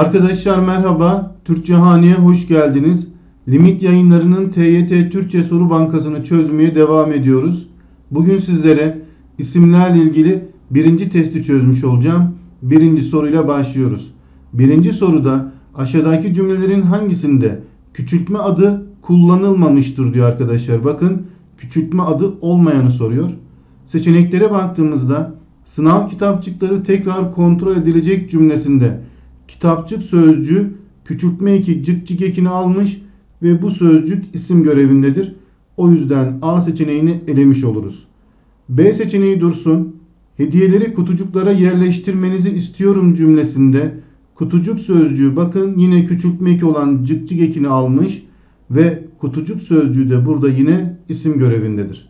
Arkadaşlar merhaba. Türkçe Hane'ye hoş geldiniz. Limit yayınlarının TYT Türkçe Soru Bankası'nı çözmeye devam ediyoruz. Bugün sizlere isimlerle ilgili birinci testi çözmüş olacağım. Birinci soruyla başlıyoruz. Birinci soruda aşağıdaki cümlelerin hangisinde küçültme adı kullanılmamıştır diyor arkadaşlar. Bakın küçültme adı olmayanı soruyor. Seçeneklere baktığımızda sınav kitapçıkları tekrar kontrol edilecek cümlesinde kitapçık sözcüğü küçültme eki cık ekini almış ve bu sözcük isim görevindedir. O yüzden A seçeneğini elemiş oluruz. B seçeneği dursun. Hediyeleri kutucuklara yerleştirmenizi istiyorum cümlesinde kutucuk sözcüğü bakın yine küçültme eki olan cık ekini almış ve kutucuk sözcüğü de burada yine isim görevindedir.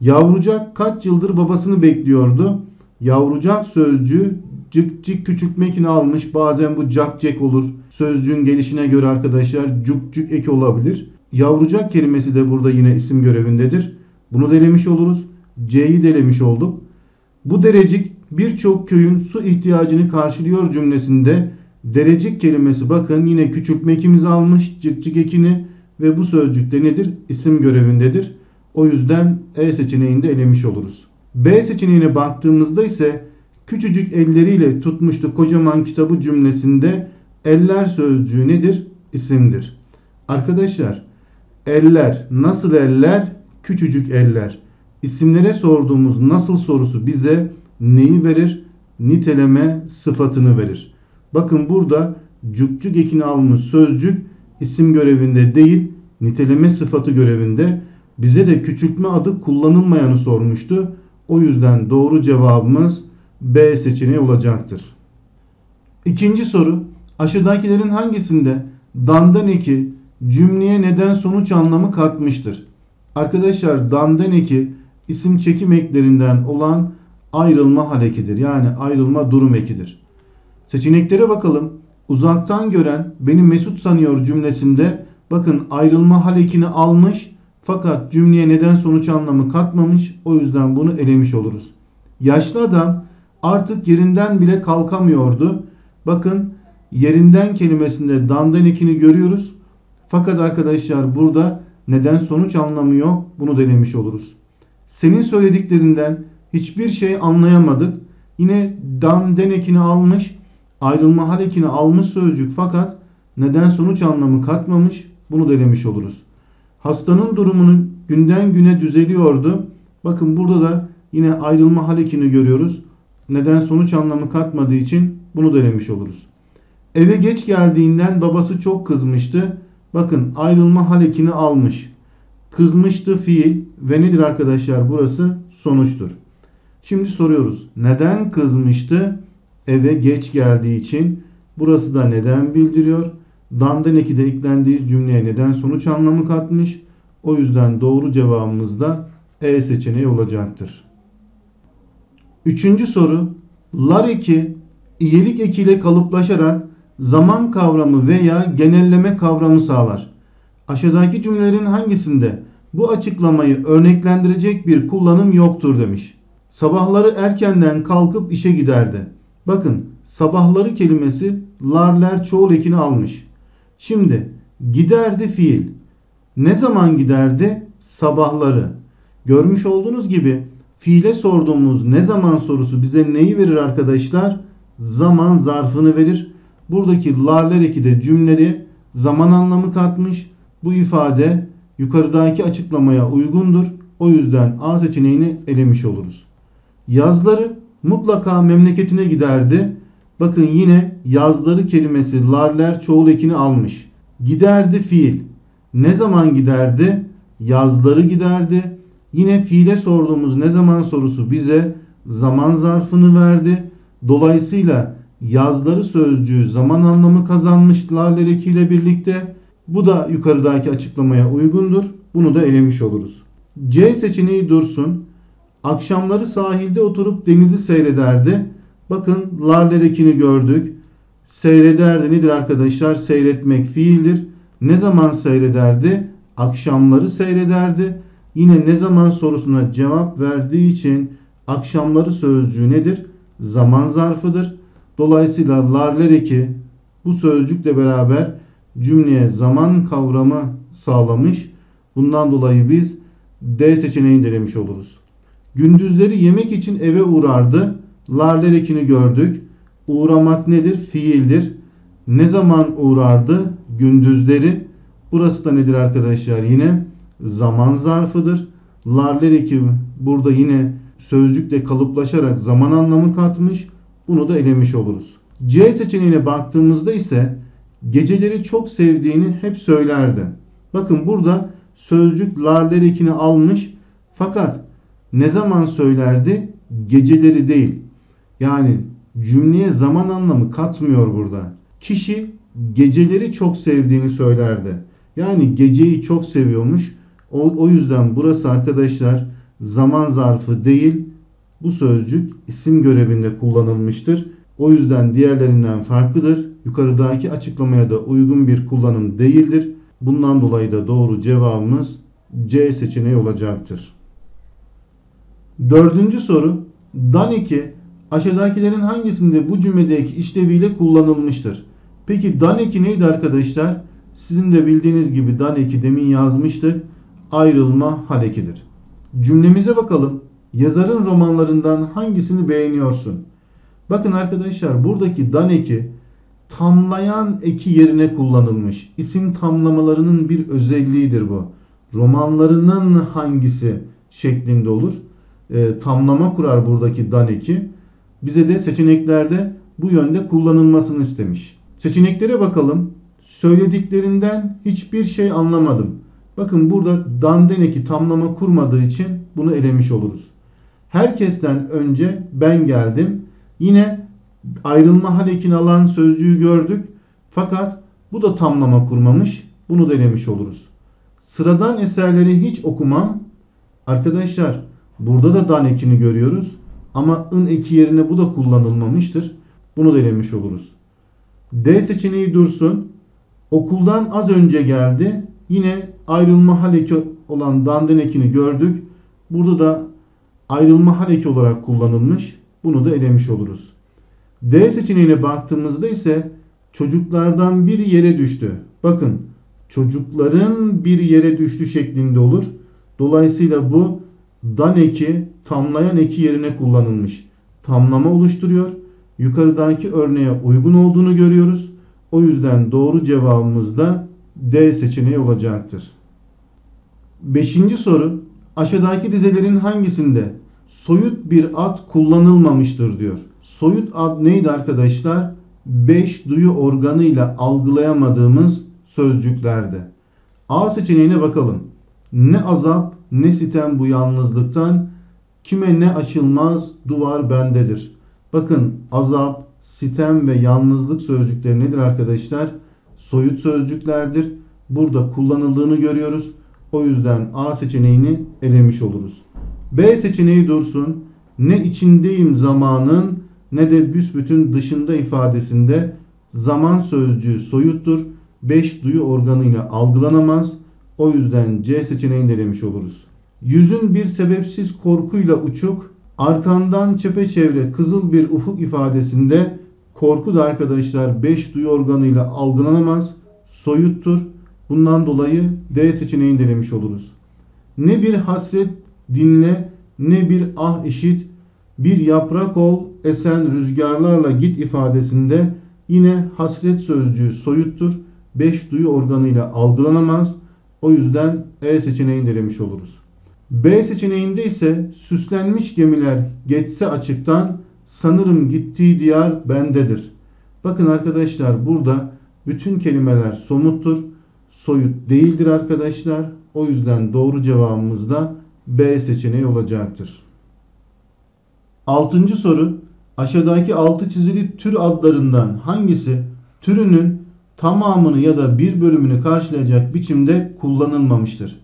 Yavrucak kaç yıldır babasını bekliyordu? Yavrucak sözcüğü cık cık küçültme ekini almış. Bazen bu cak cek olur. Sözcüğün gelişine göre arkadaşlar cuk cuk eki olabilir. Yavrucak kelimesi de burada yine isim görevindedir. Bunu delemiş oluruz. C'yi delemiş olduk. Bu derecik birçok köyün su ihtiyacını karşılıyor cümlesinde derecik kelimesi bakın yine küçültme ekimizi almış cık cık ekini ve bu sözcükte nedir? İsim görevindedir. O yüzden E seçeneğinde elemiş oluruz. B seçeneğine baktığımızda ise küçücük elleriyle tutmuştu kocaman kitabı cümlesinde eller sözcüğü nedir? İsimdir. Arkadaşlar eller nasıl eller? Küçücük eller. İsimlere sorduğumuz nasıl sorusu bize neyi verir? Niteleme sıfatını verir. Bakın burada cukcuk ekini almış sözcük isim görevinde değil niteleme sıfatı görevinde. Bize de küçültme adı kullanılmayanı sormuştu. O yüzden doğru cevabımız B seçeneği olacaktır. İkinci soru. Aşağıdakilerin hangisinde dandan eki cümleye neden sonuç anlamı katmıştır? Arkadaşlar dandan eki isim çekim eklerinden olan ayrılma harekidir. Yani ayrılma durum ekidir. Seçeneklere bakalım. Uzaktan gören beni mesut sanıyor cümlesinde bakın ayrılma hal ekini almış fakat cümleye neden sonuç anlamı katmamış. O yüzden bunu elemiş oluruz. Yaşlı adam artık yerinden bile kalkamıyordu. Bakın yerinden kelimesinde dandan ekini görüyoruz. Fakat arkadaşlar burada neden sonuç anlamı yok. Bunu denemiş oluruz. Senin söylediklerinden hiçbir şey anlayamadık. Yine dan den ekini almış. Ayrılma hal ekini almış sözcük fakat neden sonuç anlamı katmamış. Bunu denemiş oluruz. Hastanın durumunun günden güne düzeliyordu. Bakın burada da yine ayrılma hal ekini görüyoruz. Neden sonuç anlamı katmadığı için bunu denemiş oluruz. Eve geç geldiğinden babası çok kızmıştı. Bakın ayrılma hal ekini almış. Kızmıştı fiil ve nedir arkadaşlar burası? Sonuçtur. Şimdi soruyoruz. Neden kızmıştı? Eve geç geldiği için. Burası da neden bildiriyor? Dandan eki de eklendiği cümleye neden sonuç anlamı katmış. O yüzden doğru cevabımız da E seçeneği olacaktır. Üçüncü soru. Lar eki iyilik ekiyle kalıplaşarak zaman kavramı veya genelleme kavramı sağlar. Aşağıdaki cümlelerin hangisinde bu açıklamayı örneklendirecek bir kullanım yoktur demiş. Sabahları erkenden kalkıp işe giderdi. Bakın sabahları kelimesi larler çoğul ekini almış. Şimdi giderdi fiil. Ne zaman giderdi? Sabahları. Görmüş olduğunuz gibi fiile sorduğumuz ne zaman sorusu bize neyi verir arkadaşlar? Zaman zarfını verir. Buradaki larler eki de cümlede zaman anlamı katmış. Bu ifade yukarıdaki açıklamaya uygundur. O yüzden A seçeneğini elemiş oluruz. Yazları mutlaka memleketine giderdi. Bakın yine yazları kelimesi larler çoğul ekini almış. Giderdi fiil. Ne zaman giderdi? Yazları giderdi. Yine fiile sorduğumuz ne zaman sorusu bize zaman zarfını verdi. Dolayısıyla yazları sözcüğü zaman anlamı kazanmış larler ekiyle birlikte. Bu da yukarıdaki açıklamaya uygundur. Bunu da elemiş oluruz. C seçeneği dursun. Akşamları sahilde oturup denizi seyrederdi. Bakın larler ekini gördük. Seyrederdi nedir arkadaşlar? Seyretmek fiildir. Ne zaman seyrederdi? Akşamları seyrederdi. Yine ne zaman sorusuna cevap verdiği için akşamları sözcüğü nedir? Zaman zarfıdır. Dolayısıyla larler eki bu sözcükle beraber cümleye zaman kavramı sağlamış. Bundan dolayı biz D seçeneğini denemiş oluruz. Gündüzleri yemek için eve uğrardı. Larler ekini gördük. Uğramak nedir? Fiildir. Ne zaman uğrardı? Gündüzleri. Burası da nedir arkadaşlar? Yine zaman zarfıdır. Larler eki burada yine sözcükle kalıplaşarak zaman anlamı katmış. Bunu da elemiş oluruz. C seçeneğine baktığımızda ise geceleri çok sevdiğini hep söylerdi. Bakın burada sözcük larler ekini almış fakat ne zaman söylerdi? Geceleri değil. Yani cümleye zaman anlamı katmıyor burada. Kişi geceleri çok sevdiğini söylerdi. Yani geceyi çok seviyormuş. O, o yüzden burası arkadaşlar zaman zarfı değil. Bu sözcük isim görevinde kullanılmıştır. O yüzden diğerlerinden farklıdır. Yukarıdaki açıklamaya da uygun bir kullanım değildir. Bundan dolayı da doğru cevabımız C seçeneği olacaktır. Dördüncü soru. Daniki aşağıdakilerin hangisinde bu cümledeki işleviyle kullanılmıştır? Peki Daniki neydi arkadaşlar? Sizin de bildiğiniz gibi Daniki demin yazmıştık. Ayrılma harekidir. Cümlemize bakalım. Yazarın romanlarından hangisini beğeniyorsun? Bakın arkadaşlar buradaki Daneki tamlayan eki yerine kullanılmış. İsim tamlamalarının bir özelliğidir bu. Romanlarının hangisi şeklinde olur? E, tamlama kurar buradaki Daneki. Bize de seçeneklerde bu yönde kullanılmasını istemiş. Seçeneklere bakalım. Söylediklerinden hiçbir şey anlamadım. Bakın burada dandeneki tamlama kurmadığı için bunu elemiş oluruz. Herkesten önce ben geldim. Yine ayrılma halekini alan sözcüğü gördük. Fakat bu da tamlama kurmamış. Bunu denemiş oluruz. Sıradan eserleri hiç okumam. Arkadaşlar burada da dan ekini görüyoruz. Ama ın eki yerine bu da kullanılmamıştır. Bunu denemiş oluruz. D seçeneği dursun. Okuldan az önce geldi. Yine ayrılma haleki olan dandan ekini gördük. Burada da ayrılma haleki olarak kullanılmış. Bunu da elemiş oluruz. D seçeneğine baktığımızda ise çocuklardan bir yere düştü. Bakın çocukların bir yere düştü şeklinde olur. Dolayısıyla bu dan eki tamlayan eki yerine kullanılmış. Tamlama oluşturuyor. Yukarıdaki örneğe uygun olduğunu görüyoruz. O yüzden doğru cevabımız da D seçeneği olacaktır. Beşinci soru. Aşağıdaki dizelerin hangisinde soyut bir ad kullanılmamıştır diyor. Soyut ad neydi arkadaşlar? Beş duyu organıyla algılayamadığımız sözcüklerde. A seçeneğine bakalım. Ne azap ne sitem bu yalnızlıktan kime ne açılmaz duvar bendedir. Bakın azap, sitem ve yalnızlık sözcükleri nedir arkadaşlar? Soyut sözcüklerdir. Burada kullanıldığını görüyoruz. O yüzden A seçeneğini elemiş oluruz. B seçeneği dursun. Ne içindeyim zamanın ne de büsbütün dışında ifadesinde zaman sözcüğü soyuttur. Beş duyu organıyla algılanamaz. O yüzden C seçeneğini elemiş oluruz. Yüzün bir sebepsiz korkuyla uçuk, arkandan çepeçevre kızıl bir ufuk ifadesinde korku da arkadaşlar beş duyu organıyla algılanamaz, soyuttur. Bundan dolayı D seçeneğini denemiş oluruz. Ne bir hasret dinle ne bir ah işit bir yaprak ol esen rüzgarlarla git ifadesinde yine hasret sözcüğü soyuttur. Beş duyu organıyla algılanamaz. O yüzden E seçeneğini denemiş oluruz. B seçeneğinde ise süslenmiş gemiler geçse açıktan sanırım gittiği diyar bendedir. Bakın arkadaşlar burada bütün kelimeler somuttur. Soyut değildir arkadaşlar. O yüzden doğru cevabımız da B seçeneği olacaktır. Altıncı soru. Aşağıdaki altı çizili tür adlarından hangisi türünün tamamını ya da bir bölümünü karşılayacak biçimde kullanılmamıştır?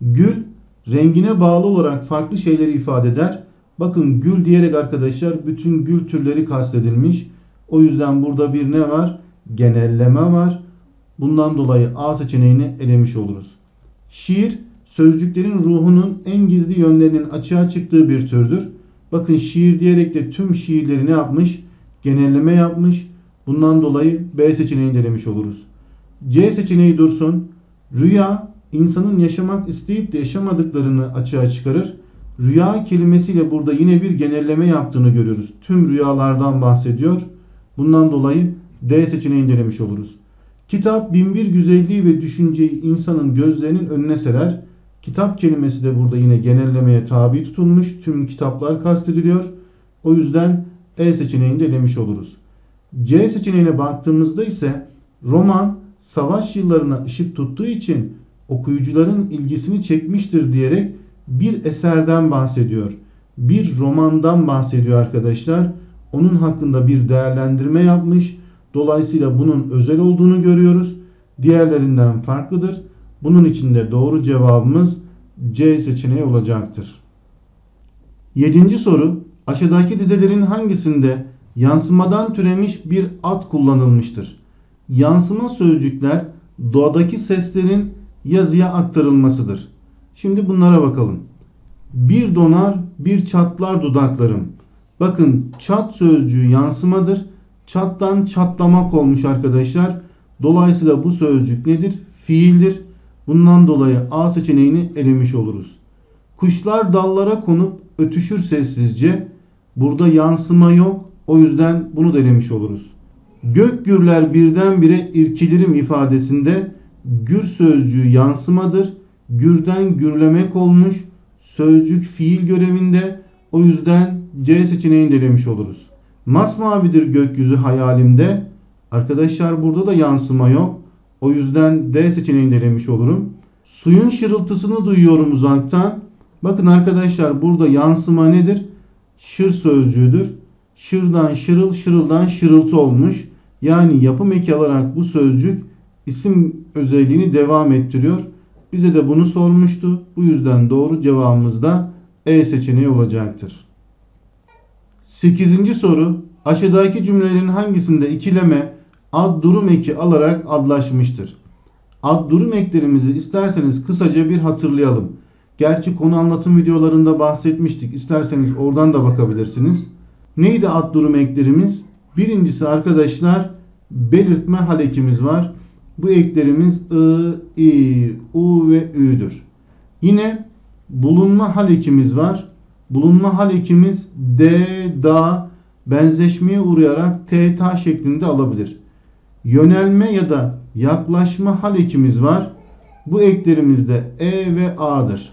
Gül rengine bağlı olarak farklı şeyleri ifade eder. Bakın gül diyerek arkadaşlar bütün gül türleri kastedilmiş. O yüzden burada bir ne var? Genelleme var. Bundan dolayı A seçeneğini elemiş oluruz. Şiir sözcüklerin ruhunun en gizli yönlerinin açığa çıktığı bir türdür. Bakın şiir diyerek de tüm şiirleri ne yapmış? Genelleme yapmış. Bundan dolayı B seçeneğini elemiş oluruz. C seçeneği dursun. Rüya insanın yaşamak isteyip de yaşamadıklarını açığa çıkarır. Rüya kelimesiyle burada yine bir genelleme yaptığını görüyoruz. Tüm rüyalardan bahsediyor. Bundan dolayı D seçeneğini elemiş oluruz. Kitap binbir güzelliği ve düşünceyi insanın gözlerinin önüne serer. Kitap kelimesi de burada yine genellemeye tabi tutulmuş. Tüm kitaplar kastediliyor. O yüzden E seçeneğini de elemiş oluruz. C seçeneğine baktığımızda ise roman savaş yıllarına ışık tuttuğu için okuyucuların ilgisini çekmiştir diyerek bir eserden bahsediyor. Bir romandan bahsediyor arkadaşlar. Onun hakkında bir değerlendirme yapmış. Dolayısıyla bunun özel olduğunu görüyoruz. Diğerlerinden farklıdır. Bunun için de doğru cevabımız C seçeneği olacaktır. Yedinci soru. Aşağıdaki dizelerin hangisinde yansımadan türemiş bir ad kullanılmıştır? Yansıma sözcükler doğadaki seslerin yazıya aktarılmasıdır. Şimdi bunlara bakalım. Bir donar, bir çatlar dudaklarım. Bakın çat sözcüğü yansımadır. Çattan çatlamak olmuş arkadaşlar. Dolayısıyla bu sözcük nedir? Fiildir. Bundan dolayı A seçeneğini elemiş oluruz. Kuşlar dallara konup ötüşür sessizce. Burada yansıma yok. O yüzden bunu da oluruz. Gök gürler birdenbire irkilirim ifadesinde gür sözcüğü yansımadır. Gürden gürlemek olmuş. Sözcük fiil görevinde. O yüzden C seçeneğini elemiş oluruz. Masmavidir gökyüzü hayalimde. Arkadaşlar burada da yansıma yok. O yüzden D seçeneğini elemiş olurum. Suyun şırıltısını duyuyorum uzaktan. Bakın arkadaşlar burada yansıma nedir? Şır sözcüğüdür. Şırdan şırıl, şırıldan şırıltı olmuş. Yani yapım eki alarak bu sözcük isim özelliğini devam ettiriyor. Bize de bunu sormuştu. Bu yüzden doğru cevabımız da E seçeneği olacaktır. 8. soru. Aşağıdaki cümlelerin hangisinde ikileme ad durum eki alarak adlaşmıştır? Ad durum eklerimizi isterseniz kısaca bir hatırlayalım. Gerçi konu anlatım videolarında bahsetmiştik. İsterseniz oradan da bakabilirsiniz. Neydi ad durum eklerimiz? Birincisi arkadaşlar belirtme hal ekimiz var. Bu eklerimiz I, I, U ve Ü'dür. Yine bulunma hal ekimiz var. Bulunma hal ekimiz D, da benzeşmeye uğrayarak T, ta şeklinde alabilir. Yönelme ya da yaklaşma hal ekimiz var. Bu eklerimizde E ve A'dır.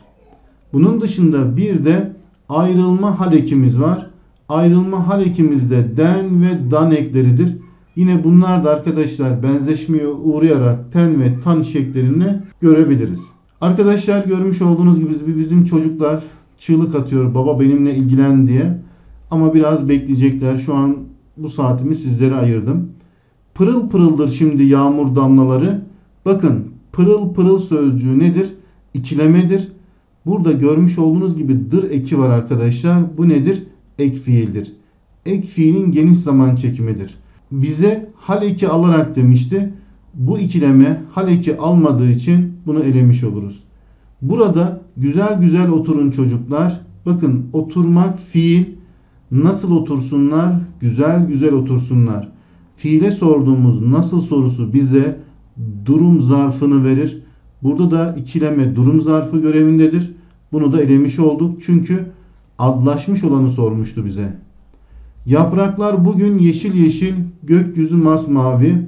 Bunun dışında bir de ayrılma hal ekimiz var. Ayrılma hal ekimizde den ve dan ekleridir. Yine bunlar da arkadaşlar benzeşmeye uğrayarak ten ve tan şeklerini görebiliriz. Arkadaşlar görmüş olduğunuz gibi bizim çocuklar çığlık atıyor baba benimle ilgilen diye. Ama biraz bekleyecekler. Şu an bu saatimi sizlere ayırdım. Pırıl pırıldır şimdi yağmur damlaları. Bakın pırıl pırıl sözcüğü nedir? İkilemedir. Burada görmüş olduğunuz gibi dır eki var arkadaşlar. Bu nedir? Ek fiildir. Ek fiilin geniş zaman çekimidir. Bize hal eki alarak demişti. Bu ikileme hal eki almadığı için bunu elemiş oluruz. Burada güzel güzel oturun çocuklar. Bakın oturmak fiil. Nasıl otursunlar? Güzel güzel otursunlar. Fiile sorduğumuz nasıl sorusu bize durum zarfını verir. Burada da ikileme durum zarfı görevindedir. Bunu da elemiş olduk. Çünkü adlaşmış olanı sormuştu bize. Yapraklar bugün yeşil yeşil, gökyüzü masmavi.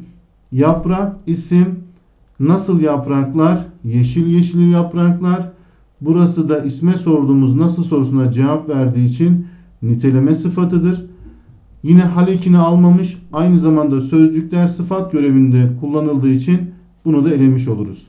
Yaprak isim nasıl yapraklar? Yeşil yeşil yapraklar. Burası da isme sorduğumuz nasıl sorusuna cevap verdiği için niteleme sıfatıdır. Yine halekini almamış. Aynı zamanda sözcükler sıfat görevinde kullanıldığı için bunu da elemiş oluruz.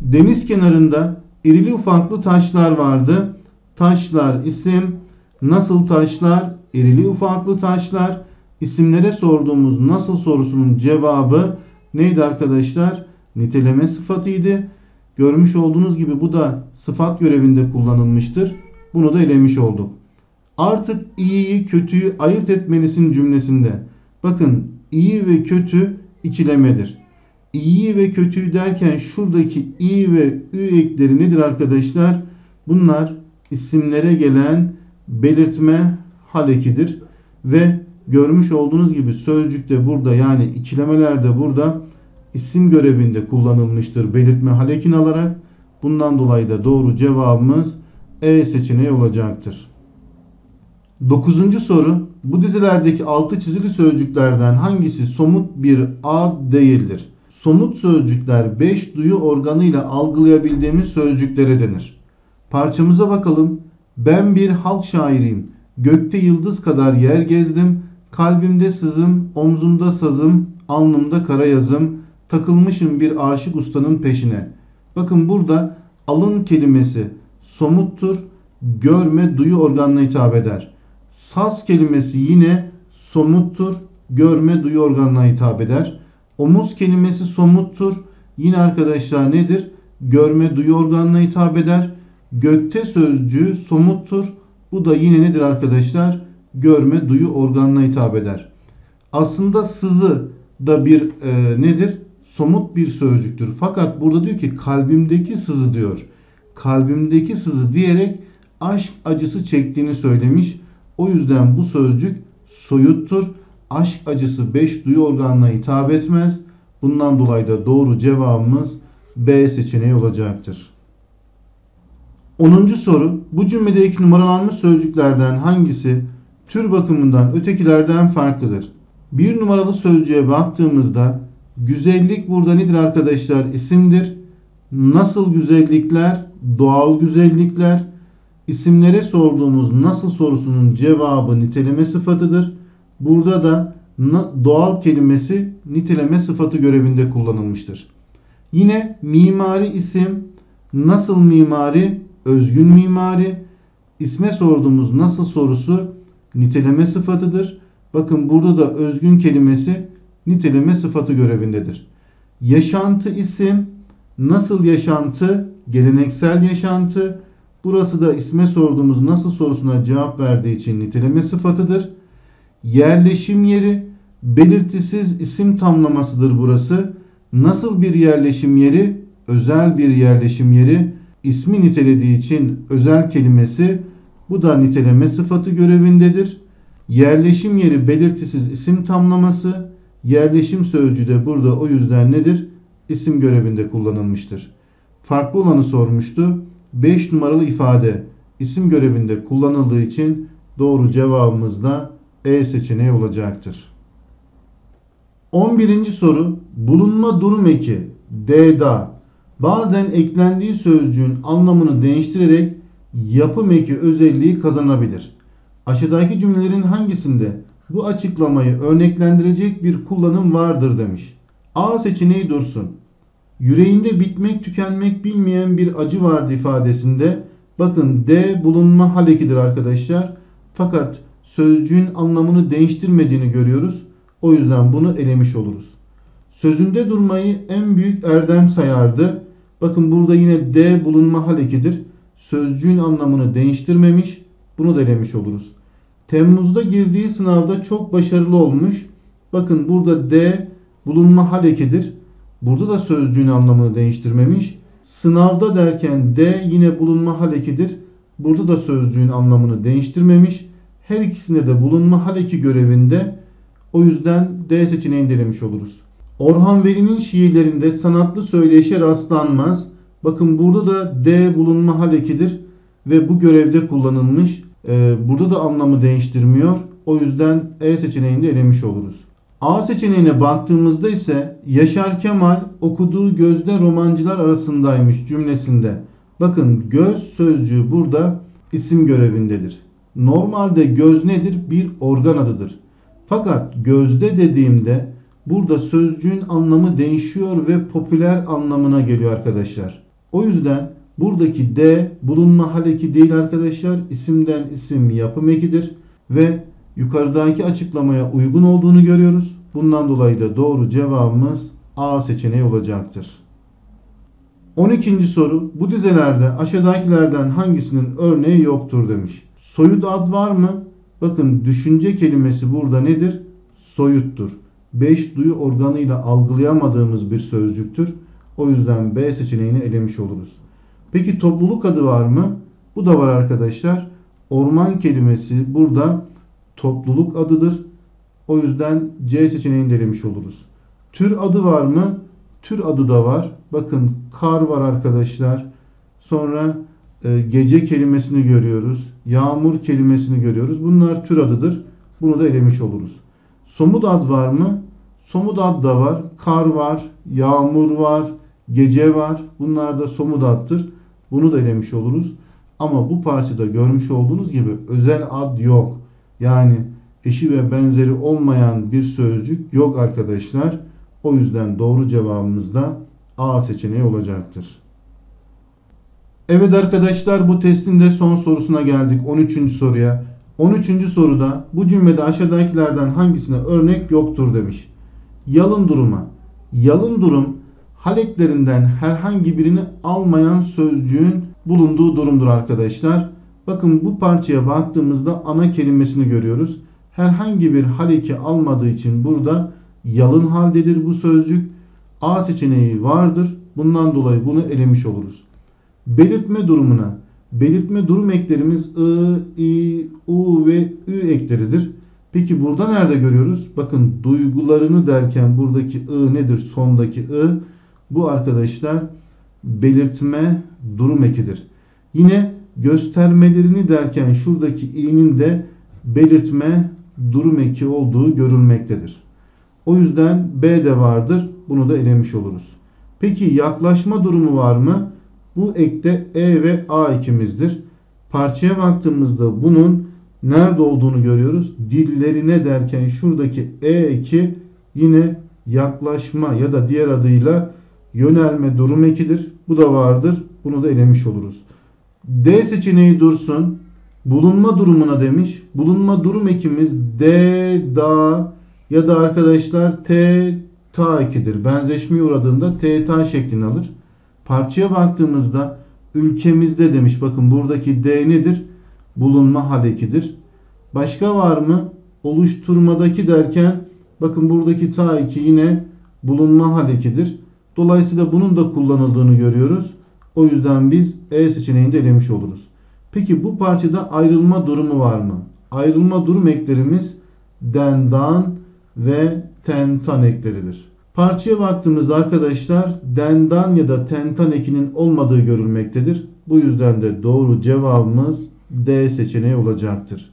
Deniz kenarında irili ufaklı taşlar vardı. Taşlar isim. Nasıl taşlar? İrili ufaklı taşlar. İsimlere sorduğumuz nasıl sorusunun cevabı neydi arkadaşlar? Niteleme sıfatıydı. Görmüş olduğunuz gibi bu da sıfat görevinde kullanılmıştır. Bunu da elemiş olduk. Artık iyiyi kötüyü ayırt etmelisin cümlesinde. Bakın iyi ve kötü ikilemedir. İyi ve kötüyü derken şuradaki i ve ü ekleri nedir arkadaşlar? Bunlar isimlere gelen belirtme hal ekidir ve görmüş olduğunuz gibi sözcükte burada yani ikilemelerde burada isim görevinde kullanılmıştır belirtme halekin alarak. Bundan dolayı da doğru cevabımız E seçeneği olacaktır. Dokuzuncu soru. Bu dizilerdeki altı çizili sözcüklerden hangisi somut bir ad değildir? Somut sözcükler 5 duyu organıyla algılayabildiğimiz sözcüklere denir. Parçamıza bakalım. Ben bir halk şairiyim. Gökte yıldız kadar yer gezdim. Kalbimde sızım, omzumda sazım, alnımda kara yazım. Takılmışım bir aşık ustanın peşine. Bakın burada alın kelimesi somuttur. Görme duyu organına hitap eder. Saz kelimesi yine somuttur. Görme duyu organına hitap eder. Omuz kelimesi somuttur. Yine arkadaşlar nedir? Görme duyu organına hitap eder. Gökte sözcüğü somuttur. Bu da yine nedir arkadaşlar? Görme duyu organına hitap eder. Aslında sızı da bir e, nedir? Somut bir sözcüktür. Fakat burada diyor ki kalbimdeki sızı diyor. Kalbimdeki sızı diyerek aşk acısı çektiğini söylemiş. O yüzden bu sözcük soyuttur. Aşk acısı 5 duyu organına hitap etmez. Bundan dolayı da doğru cevabımız B seçeneği olacaktır. 10. soru. Bu cümledeki numaralanmış sözcüklerden hangisi tür bakımından ötekilerden farklıdır? Bir numaralı sözcüğe baktığımızda güzellik burada nedir arkadaşlar? İsimdir. Nasıl güzellikler? Doğal güzellikler. İsimlere sorduğumuz nasıl sorusunun cevabı niteleme sıfatıdır. Burada da doğal kelimesi niteleme sıfatı görevinde kullanılmıştır. Yine mimari isim nasıl mimari? Özgün mimari. İsme sorduğumuz nasıl sorusu niteleme sıfatıdır. Bakın burada da özgün kelimesi niteleme sıfatı görevindedir. Yaşantı isim nasıl yaşantı? Geleneksel yaşantı. Burası da isme sorduğumuz nasıl sorusuna cevap verdiği için niteleme sıfatıdır. Yerleşim yeri belirtisiz isim tamlamasıdır burası. Nasıl bir yerleşim yeri? Özel bir yerleşim yeri. İsmi nitelediği için özel kelimesi bu da niteleme sıfatı görevindedir. Yerleşim yeri belirtisiz isim tamlaması. Yerleşim sözcüğü de burada o yüzden nedir? İsim görevinde kullanılmıştır. Farklı olanı sormuştu. 5 numaralı ifade isim görevinde kullanıldığı için doğru cevabımız da E seçeneği olacaktır. 11. soru bulunma durum eki D'da bazen eklendiği sözcüğün anlamını değiştirerek yapım eki özelliği kazanabilir. Aşağıdaki cümlelerin hangisinde bu açıklamayı örneklendirecek bir kullanım vardır demiş. A seçeneği dursun. Yüreğinde bitmek tükenmek bilmeyen bir acı vardı ifadesinde. Bakın D bulunma halekidir arkadaşlar. Fakat sözcüğün anlamını değiştirmediğini görüyoruz. O yüzden bunu elemiş oluruz. Sözünde durmayı en büyük erdem sayardı. Bakın burada yine D bulunma halekidir. Sözcüğün anlamını değiştirmemiş. Bunu da elemiş oluruz. Temmuz'da girdiği sınavda çok başarılı olmuş. Bakın burada D bulunma halekidir. Burada da sözcüğün anlamını değiştirmemiş. Sınavda derken D yine bulunma halekidir. Burada da sözcüğün anlamını değiştirmemiş. Her ikisinde de bulunma haleki görevinde. O yüzden D seçeneğini denemiş oluruz. Orhan Veli'nin şiirlerinde sanatlı söyleyişe rastlanmaz. Bakın burada da D bulunma halekidir ve bu görevde kullanılmış. Ee, burada da anlamı değiştirmiyor. O yüzden E seçeneğini de elemiş oluruz. A seçeneğine baktığımızda ise Yaşar Kemal okuduğu gözde romancılar arasındaymış cümlesinde. Bakın göz sözcüğü burada isim görevindedir. Normalde göz nedir? Bir organ adıdır. Fakat gözde dediğimde burada sözcüğün anlamı değişiyor ve popüler anlamına geliyor arkadaşlar. O yüzden buradaki D bulunma haleki değil arkadaşlar. İsimden isim yapım ekidir ve yukarıdaki açıklamaya uygun olduğunu görüyoruz. Bundan dolayı da doğru cevabımız A seçeneği olacaktır. 12. soru bu dizelerde aşağıdakilerden hangisinin örneği yoktur demiş. Soyut ad var mı? Bakın düşünce kelimesi burada nedir? Soyuttur. 5 duyu organıyla algılayamadığımız bir sözcüktür. O yüzden B seçeneğini elemiş oluruz. Peki topluluk adı var mı? Bu da var arkadaşlar. Orman kelimesi burada topluluk adıdır. O yüzden C seçeneğini de elemiş oluruz. Tür adı var mı? Tür adı da var. Bakın kar var arkadaşlar. Sonra e, gece kelimesini görüyoruz. Yağmur kelimesini görüyoruz. Bunlar tür adıdır. Bunu da elemiş oluruz. Somut ad var mı? Somut ad da var. Kar var, yağmur var, gece var. Bunlar da somut addır. Bunu da elemiş oluruz. Ama bu parçada görmüş olduğunuz gibi özel ad yok. Yani eşi ve benzeri olmayan bir sözcük yok arkadaşlar. O yüzden doğru cevabımız da A seçeneği olacaktır. Evet arkadaşlar bu testin de son sorusuna geldik. 13. soruya. 13. soruda bu cümlede aşağıdakilerden hangisine örnek yoktur demiş. Yalın duruma. Yalın durum haleklerinden herhangi birini almayan sözcüğün bulunduğu durumdur arkadaşlar. Bakın bu parçaya baktığımızda ana kelimesini görüyoruz. Herhangi bir haleki almadığı için burada yalın haldedir bu sözcük. A seçeneği vardır. Bundan dolayı bunu elemiş oluruz. Belirtme durumuna. Belirtme durum eklerimiz I, I, U ve Ü ekleridir. Peki burada nerede görüyoruz? Bakın duygularını derken buradaki I nedir? Sondaki I. Bu arkadaşlar belirtme durum ekidir. Yine göstermelerini derken şuradaki i'nin de belirtme durum eki olduğu görülmektedir. O yüzden B de vardır. Bunu da elemiş oluruz. Peki yaklaşma durumu var mı? Bu ekte E ve A ikimizdir. Parçaya baktığımızda bunun nerede olduğunu görüyoruz. Dillerine derken şuradaki E eki yine yaklaşma ya da diğer adıyla yönelme durum ekidir. Bu da vardır. Bunu da elemiş oluruz. D seçeneği dursun. Bulunma durumuna demiş. Bulunma durum ekimiz D, da ya da arkadaşlar T, ta ekidir. Benzeşmeye uğradığında T, ta şeklini alır. Parçaya baktığımızda ülkemizde demiş. Bakın buradaki D nedir? Bulunma hal ekidir. Başka var mı? Oluşturmadaki derken bakın buradaki ta eki yine bulunma hal ekidir. Dolayısıyla bunun da kullanıldığını görüyoruz. O yüzden biz E seçeneğini elemiş oluruz. Peki bu parçada ayrılma durumu var mı? Ayrılma durum eklerimiz dendan ve tentan ekleridir. Parçaya baktığımızda arkadaşlar dendan ya da tentan ekinin olmadığı görülmektedir. Bu yüzden de doğru cevabımız D seçeneği olacaktır.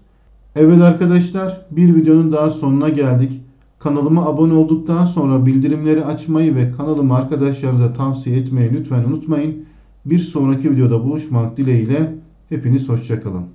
Evet arkadaşlar bir videonun daha sonuna geldik. Kanalıma abone olduktan sonra bildirimleri açmayı ve kanalımı arkadaşlarınıza tavsiye etmeyi lütfen unutmayın. Bir sonraki videoda buluşmak dileğiyle hepiniz hoşçakalın.